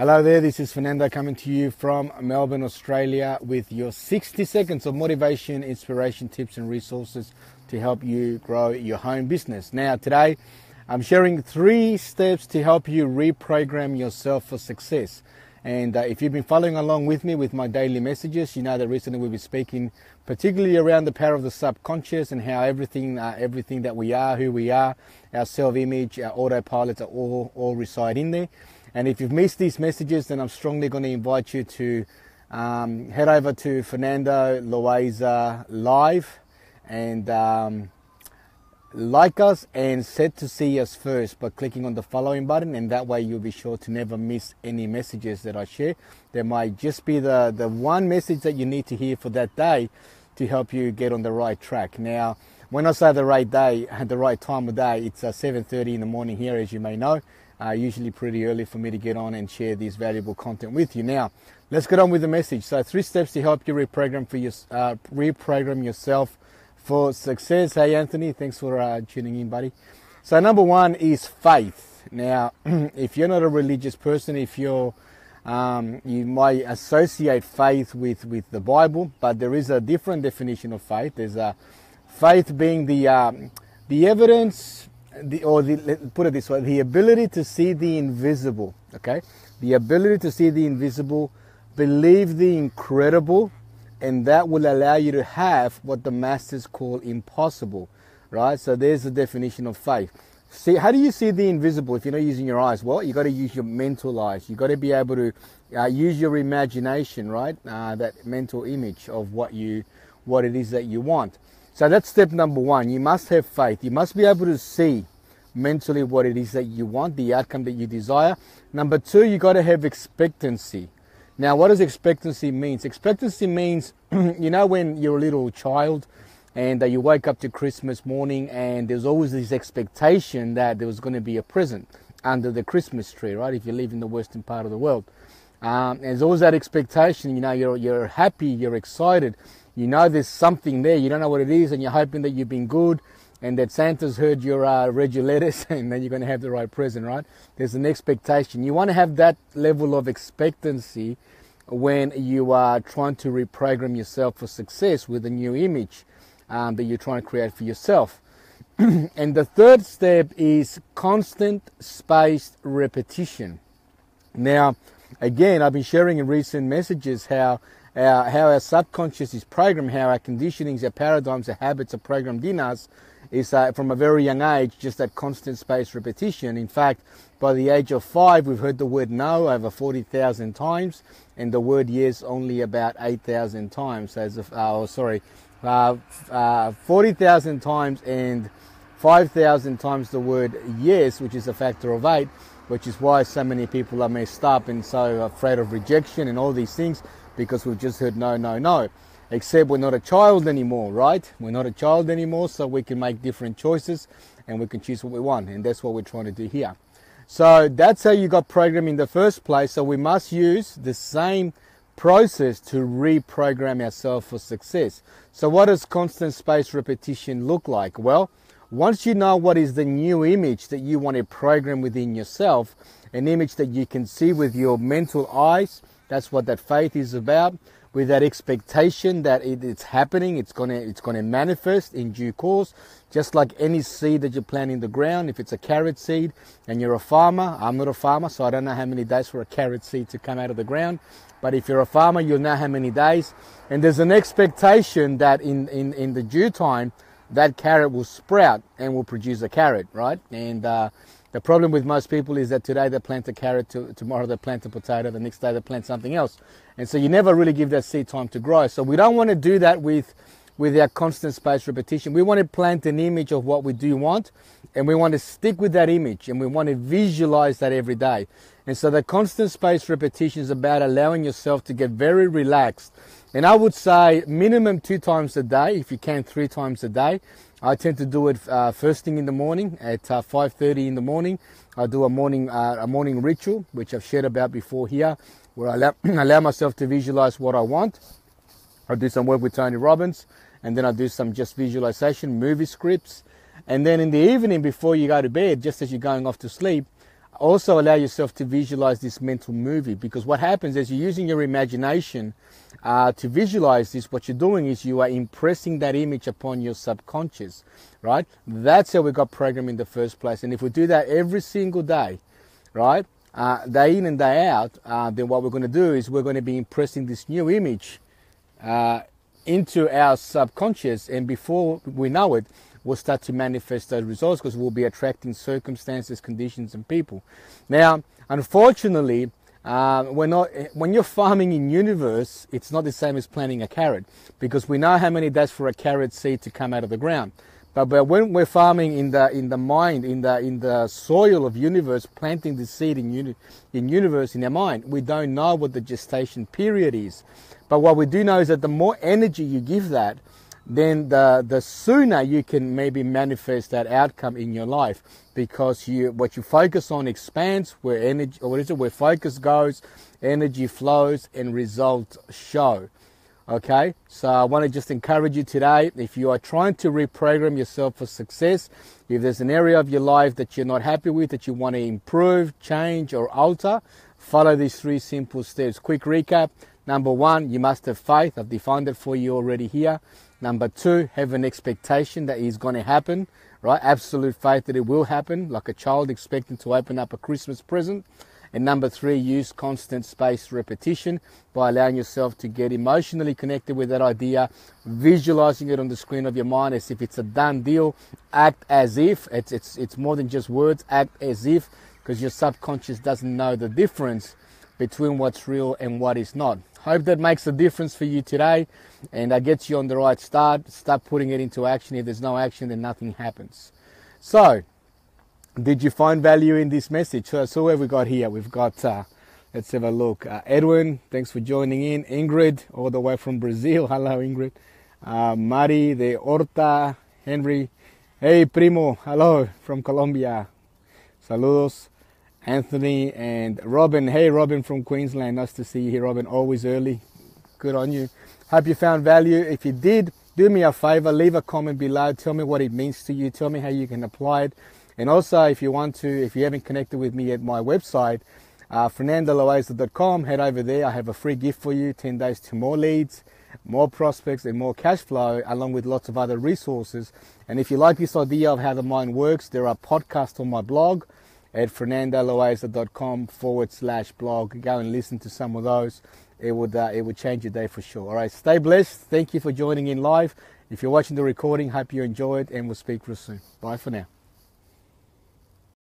Hello there, this is Fernando coming to you from Melbourne, Australia with your 60 seconds of motivation, inspiration, tips, and resources to help you grow your home business. Now, today I'm sharing three steps to help you reprogram yourself for success. And uh, if you've been following along with me with my daily messages, you know that recently we've been speaking particularly around the power of the subconscious and how everything, uh, everything that we are, who we are, our self-image, our autopilots are all, all reside in there. And if you've missed these messages, then I'm strongly going to invite you to um, head over to Fernando Loaiza Live and um, like us and set to see us first by clicking on the following button and that way you'll be sure to never miss any messages that I share. There might just be the, the one message that you need to hear for that day to help you get on the right track. Now, when I say the right day, at the right time of day, it's uh, 7.30 in the morning here as you may know. Uh, usually pretty early for me to get on and share this valuable content with you. Now, let's get on with the message. So three steps to help you reprogram for your, uh, reprogram yourself for success. Hey, Anthony, thanks for uh, tuning in, buddy. So, number one is faith. Now, if you're not a religious person, if you're um, you might associate faith with, with the Bible, but there is a different definition of faith. There's a faith being the um, the evidence, the, or the, put it this way, the ability to see the invisible. Okay, the ability to see the invisible, believe the incredible, and that will allow you to have what the masters call impossible, right? So there's the definition of faith. See, how do you see the invisible if you're not using your eyes? Well, you got to use your mental eyes. You got to be able to uh, use your imagination, right? Uh, that mental image of what you, what it is that you want. So that's step number one. You must have faith. You must be able to see mentally what it is that you want, the outcome that you desire. Number two, you got to have expectancy. Now, what does expectancy mean? Expectancy means, you know, when you're a little child and you wake up to Christmas morning and there's always this expectation that there was going to be a present under the Christmas tree, right? If you live in the western part of the world. Um, there's always that expectation, you know, you're, you're happy, you're excited, you know there's something there, you don't know what it is, and you're hoping that you've been good and that Santa's heard your uh, read your letters and then you're going to have the right present, right? There's an expectation. You want to have that level of expectancy when you are trying to reprogram yourself for success with a new image um, that you're trying to create for yourself. and the third step is constant spaced repetition. Now, again, I've been sharing in recent messages how our, how our subconscious is programmed, how our conditionings, our paradigms, our habits are programmed in us is uh, from a very young age, just that constant space repetition. In fact, by the age of five, we've heard the word no over 40,000 times, and the word yes only about 8,000 times. As of, oh, sorry, uh, uh, 40,000 times and 5,000 times the word yes, which is a factor of eight, which is why so many people are messed up and so afraid of rejection and all these things because we've just heard no, no, no except we're not a child anymore, right? We're not a child anymore, so we can make different choices and we can choose what we want, and that's what we're trying to do here. So that's how you got programmed in the first place. So we must use the same process to reprogram ourselves for success. So what does constant space repetition look like? Well, once you know what is the new image that you want to program within yourself, an image that you can see with your mental eyes, that's what that faith is about with that expectation that it, it's happening, it's gonna it's gonna manifest in due course. Just like any seed that you plant in the ground, if it's a carrot seed and you're a farmer, I'm not a farmer, so I don't know how many days for a carrot seed to come out of the ground. But if you're a farmer, you'll know how many days. And there's an expectation that in, in, in the due time, that carrot will sprout and will produce a carrot, right? And uh, the problem with most people is that today they plant a carrot, to, tomorrow they plant a potato, the next day they plant something else. And so you never really give that seed time to grow. So we don't want to do that with, with our constant space repetition. We want to plant an image of what we do want and we want to stick with that image and we want to visualize that every day. And so the constant space repetition is about allowing yourself to get very relaxed. And I would say minimum two times a day, if you can three times a day. I tend to do it uh, first thing in the morning at uh, 5:30 in the morning. I do a morning uh, a morning ritual, which I've shared about before here, where I allow, allow myself to visualize what I want. I do some work with Tony Robbins, and then I do some just visualization, movie scripts, and then in the evening before you go to bed, just as you're going off to sleep, also allow yourself to visualize this mental movie because what happens is you're using your imagination uh, to visualize this. What you're doing is you are impressing that image upon your subconscious, right? That's how we got programmed in the first place. And if we do that every single day, right, uh, day in and day out, uh, then what we're going to do is we're going to be impressing this new image uh, into our subconscious, and before we know it, we'll start to manifest those results because we'll be attracting circumstances, conditions, and people. Now, unfortunately, uh, not, when you're farming in universe, it's not the same as planting a carrot because we know how many days for a carrot seed to come out of the ground. But, but when we're farming in the in the mind, in the in the soil of universe, planting the seed in uni, in universe in our mind, we don't know what the gestation period is. But what we do know is that the more energy you give that, then the, the sooner you can maybe manifest that outcome in your life because you what you focus on expands where energy or what is it where focus goes energy flows and results show. Okay? So i want to just encourage you today if you are trying to reprogram yourself for success if there's an area of your life that you're not happy with that you want to improve change or alter follow these three simple steps. Quick recap. Number one you must have faith. I've defined it for you already here Number two, have an expectation that is going to happen, right? Absolute faith that it will happen, like a child expecting to open up a Christmas present. And number three, use constant spaced repetition by allowing yourself to get emotionally connected with that idea, visualizing it on the screen of your mind as if it's a done deal. Act as if it's it's it's more than just words. Act as if because your subconscious doesn't know the difference between what's real and what is not. Hope that makes a difference for you today and that gets you on the right start. Start putting it into action. If there's no action, then nothing happens. So, did you find value in this message? So, so what have we got here? We've got, uh, let's have a look. Uh, Edwin, thanks for joining in. Ingrid, all the way from Brazil. Hello, Ingrid. Uh, Mari de Horta, Henry. Hey, primo. Hello from Colombia. Saludos. Anthony and Robin. Hey, Robin from Queensland. Nice to see you here, Robin. Always early. Good on you. Hope you found value. If you did, do me a favor, leave a comment below. Tell me what it means to you. Tell me how you can apply it. And also, if you want to, if you haven't connected with me at my website, uh, fernandoloaiza.com, head over there. I have a free gift for you 10 days to more leads, more prospects, and more cash flow, along with lots of other resources. And if you like this idea of how the mind works, there are podcasts on my blog at fernandoloaiza.com forward slash blog. Go and listen to some of those. It would, uh, it would change your day for sure. All right, stay blessed. Thank you for joining in live. If you're watching the recording, hope you enjoy it and we'll speak real soon. Bye for now.